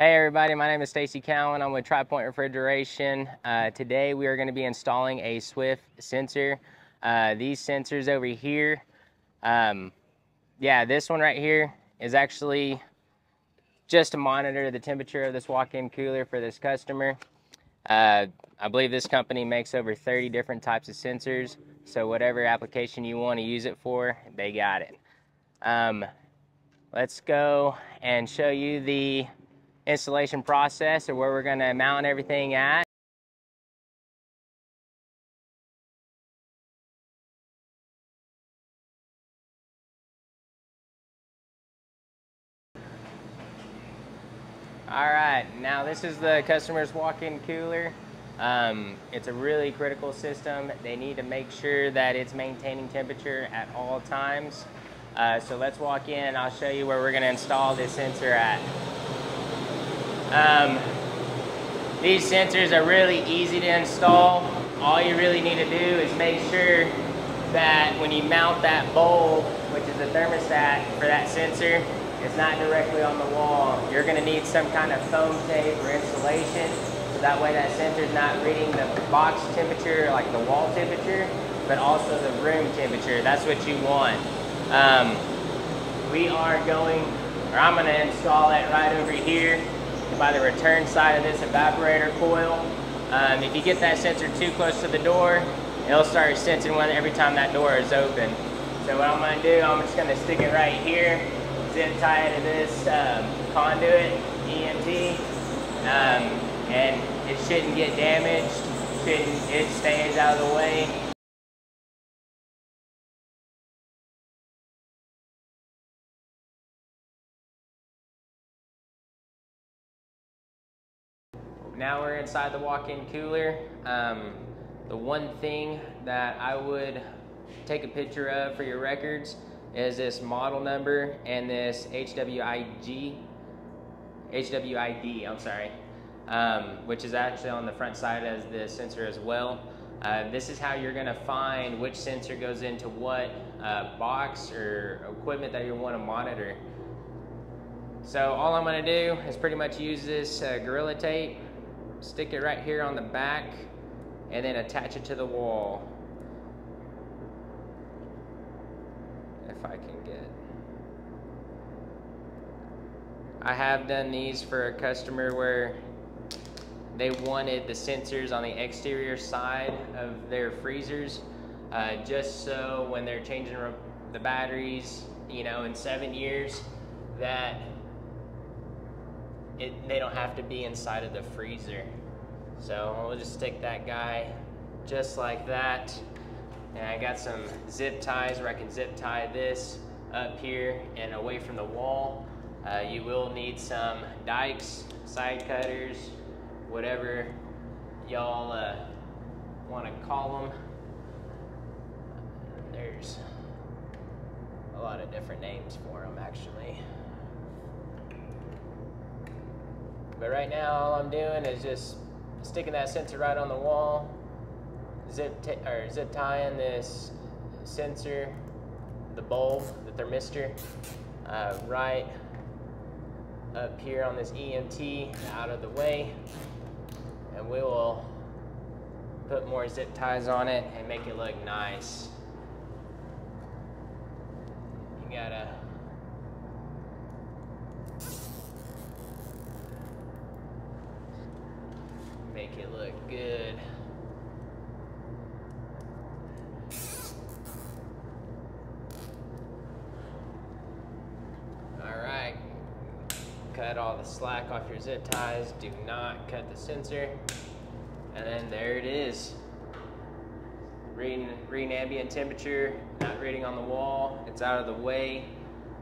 Hey everybody, my name is Stacy Cowan. I'm with TriPoint Refrigeration. Uh, today we are going to be installing a Swift sensor. Uh, these sensors over here, um, yeah, this one right here is actually just to monitor the temperature of this walk-in cooler for this customer. Uh, I believe this company makes over 30 different types of sensors, so whatever application you want to use it for, they got it. Um, let's go and show you the installation process or where we're going to mount everything at. All right, now this is the customer's walk-in cooler. Um, it's a really critical system. They need to make sure that it's maintaining temperature at all times. Uh, so let's walk in, and I'll show you where we're gonna install this sensor at. Um, these sensors are really easy to install. All you really need to do is make sure that when you mount that bulb, which is the thermostat for that sensor, it's not directly on the wall. You're gonna need some kind of foam tape or insulation, so that way that sensor is not reading the box temperature, like the wall temperature, but also the room temperature. That's what you want. Um, we are going, or I'm gonna install it right over here by the return side of this evaporator coil. Um, if you get that sensor too close to the door, it'll start sensing one every time that door is open. So what I'm gonna do, I'm just gonna stick it right here, zip tie it to this um, conduit, EMT, um, and it shouldn't get damaged, shouldn't, it stays out of the way. Now we're inside the walk-in cooler. Um, the one thing that I would take a picture of for your records is this model number and this HWIG, HWID, I'm sorry, um, which is actually on the front side as the sensor as well. Uh, this is how you're gonna find which sensor goes into what uh, box or equipment that you wanna monitor. So all I'm gonna do is pretty much use this uh, Gorilla Tape stick it right here on the back and then attach it to the wall. If I can get. I have done these for a customer where they wanted the sensors on the exterior side of their freezers uh, just so when they're changing the batteries, you know, in seven years, that it, they don't have to be inside of the freezer. So we'll just stick that guy just like that. And I got some zip ties where I can zip tie this up here and away from the wall. Uh, you will need some dikes, side cutters, whatever y'all uh, want to call them. There's a lot of different names for them actually. But right now, all I'm doing is just sticking that sensor right on the wall, zip or zip tying this sensor, the bulb, the thermistor, uh, right up here on this EMT out of the way, and we will put more zip ties on it and make it look nice. You gotta make it look good. All right, cut all the slack off your zip ties. Do not cut the sensor. And then there it is. Reading, reading ambient temperature, not reading on the wall. It's out of the way.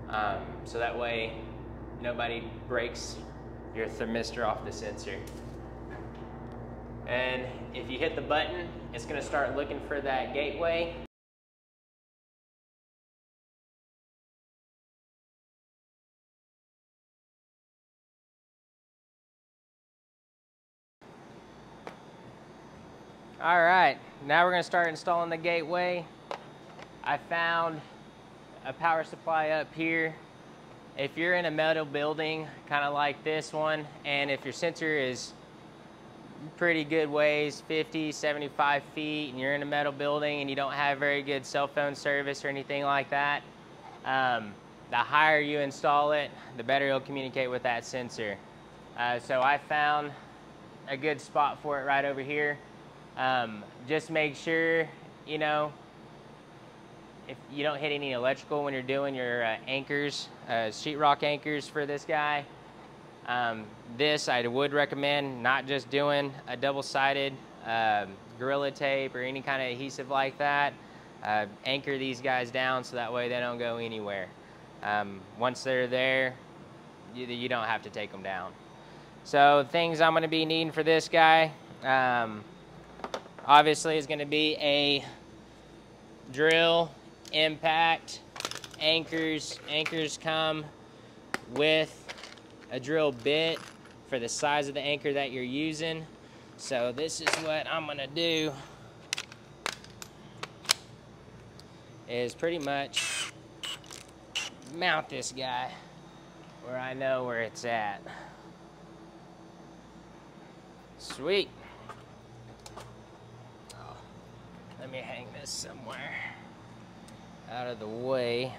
Um, so that way nobody breaks your thermistor off the sensor. And if you hit the button, it's gonna start looking for that gateway. All right, now we're gonna start installing the gateway. I found a power supply up here if you're in a metal building, kind of like this one, and if your sensor is pretty good ways, 50, 75 feet, and you're in a metal building and you don't have very good cell phone service or anything like that, um, the higher you install it, the better it'll communicate with that sensor. Uh, so I found a good spot for it right over here. Um, just make sure, you know, if you don't hit any electrical when you're doing your uh, anchors, uh, sheetrock anchors for this guy. Um, this I would recommend not just doing a double-sided um, Gorilla Tape or any kind of adhesive like that. Uh, anchor these guys down so that way they don't go anywhere. Um, once they're there, you, you, don't have to take them down. So things I'm going to be needing for this guy, um, obviously is going to be a drill, impact, anchors. Anchors come with a drill bit for the size of the anchor that you're using. So this is what I'm gonna do is pretty much mount this guy where I know where it's at. Sweet. Oh, let me hang this somewhere out of the way.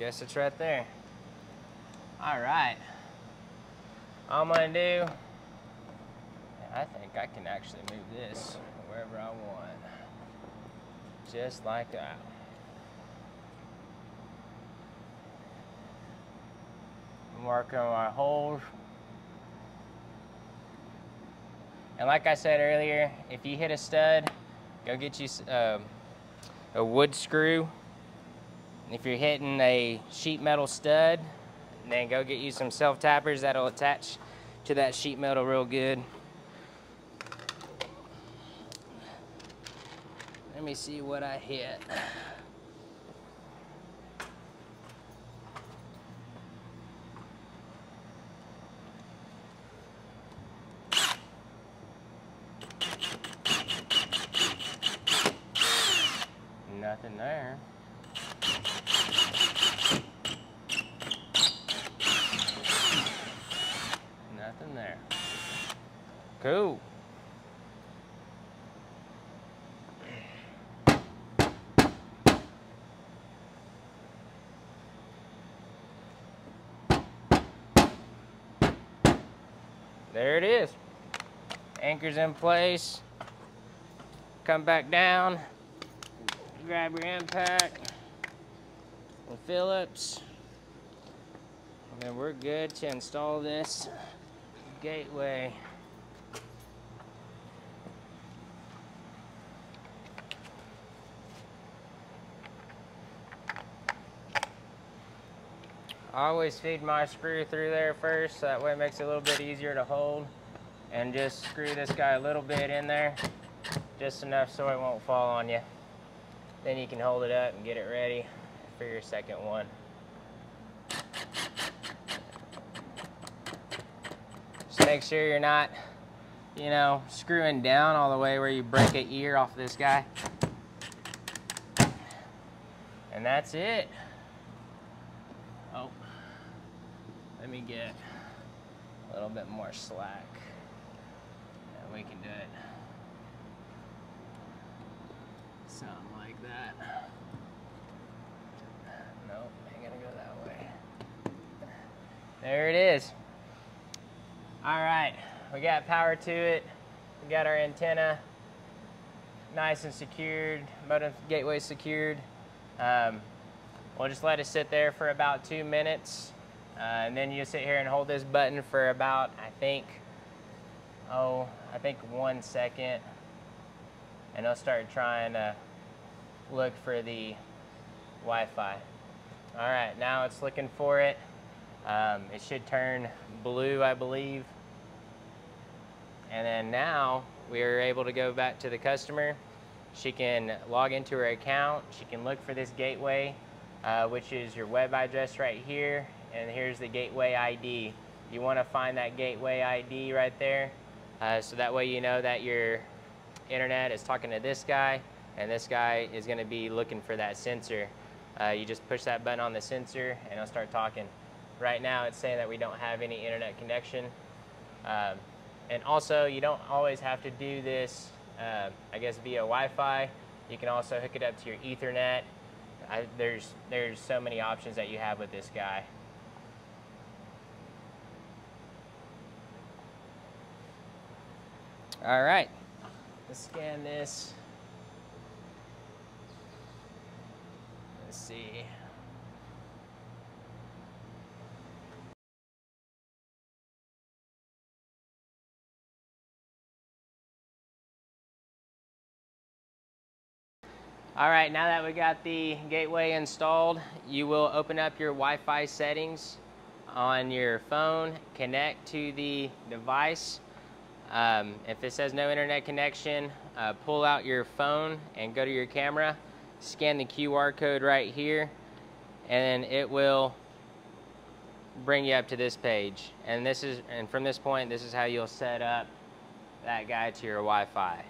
Guess it's right there. All right. All I'm gonna do, I think I can actually move this wherever I want. Just like that. Mark on my holes. And like I said earlier, if you hit a stud, go get you uh, a wood screw if you're hitting a sheet metal stud, then go get you some self-tappers that'll attach to that sheet metal real good. Let me see what I hit. Nothing there. Nothing there. Cool. There it is. Anchor's in place. Come back down. Grab your impact with Phillips. And then we're good to install this gateway. I always feed my screw through there first, so that way it makes it a little bit easier to hold. And just screw this guy a little bit in there, just enough so it won't fall on you. Then you can hold it up and get it ready for your second one. Just make sure you're not, you know, screwing down all the way where you break a ear off this guy. And that's it. Oh, let me get a little bit more slack. And we can do it. Something like that. Nope, ain't gonna go that way. There it is. All right, we got power to it. We got our antenna nice and secured, modem gateway secured. Um, we'll just let it sit there for about two minutes. Uh, and then you sit here and hold this button for about, I think, oh, I think one second. And it'll start trying to look for the Wi-Fi. All right, now it's looking for it. Um, it should turn blue, I believe. And then now we are able to go back to the customer. She can log into her account. She can look for this gateway, uh, which is your web address right here. And here's the gateway ID. You want to find that gateway ID right there. Uh, so that way you know that your internet is talking to this guy and this guy is going to be looking for that sensor. Uh, you just push that button on the sensor and it'll start talking. Right now it's saying that we don't have any internet connection. Um, and also you don't always have to do this, uh, I guess via Wi-Fi. You can also hook it up to your ethernet. I, there's, there's so many options that you have with this guy. All right, let's scan this. Let's see. All right, now that we got the gateway installed, you will open up your Wi-Fi settings on your phone, connect to the device. Um, if it says no internet connection, uh, pull out your phone and go to your camera, scan the QR code right here, and it will bring you up to this page. And this is, and from this point, this is how you'll set up that guy to your Wi-Fi.